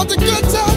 But the good times.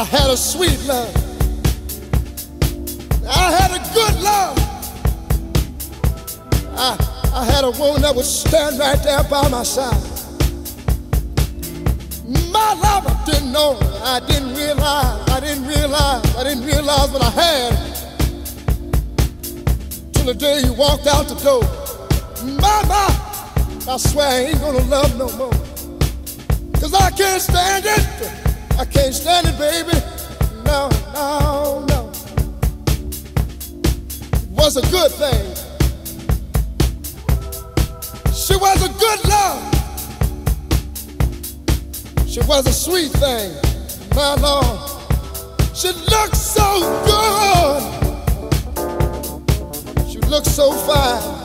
I had a sweet love. I had a good love. I, I had a woman that would stand right there by my side. My love, I didn't know. I didn't realize. I didn't realize. I didn't realize what I had till the day you walked out the door. Mama, I swear I ain't gonna love no more. Cause I can't stand it. I can't stand it, baby. No, no, no. It was a good thing. She was a good love. She was a sweet thing. My Lord. She looked so good. She looked so fine.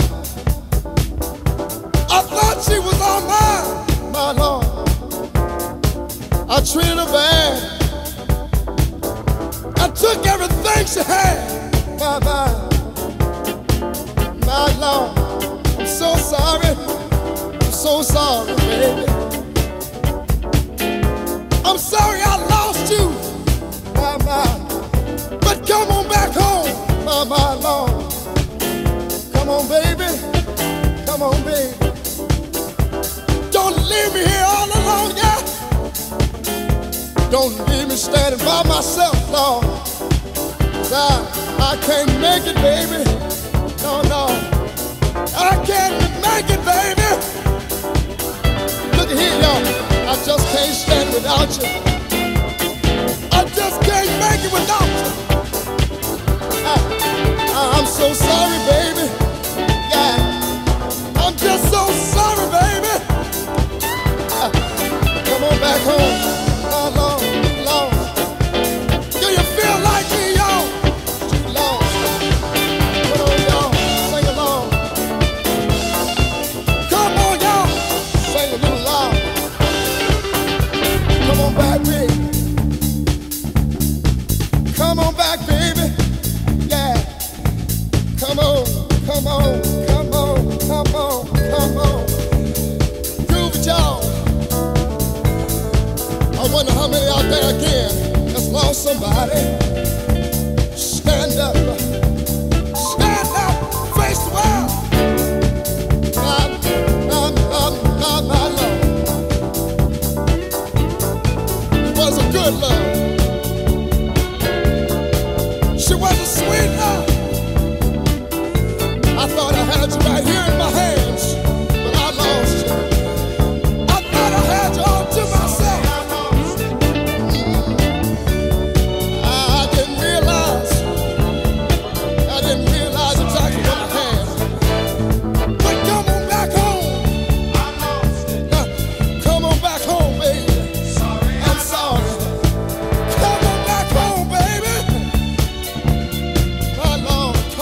Everything she had, my, Lord. I'm so sorry. I'm so sorry, baby. I'm sorry I lost you, my. But come on back home, my, my Lord. Come on, baby. Come on, baby. Don't leave me here all alone, yeah. Don't leave me standing by myself, Lord. I, I can't make it, baby. No, no. I can't make it, baby. Look here, y'all. I just can't stand without you. I just can't make it without you. Somebody. Stand up. Stand up. Face the world. A good love.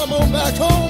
Come on back home,